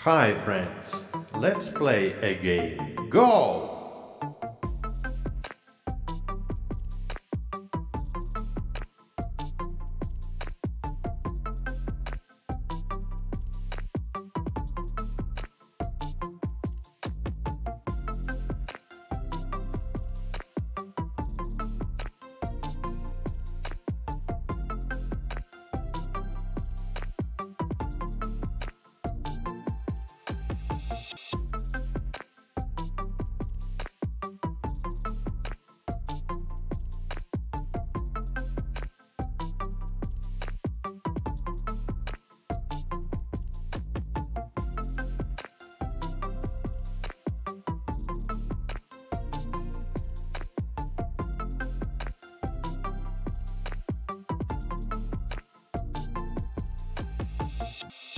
Hi, friends. Let's play a game. Go! you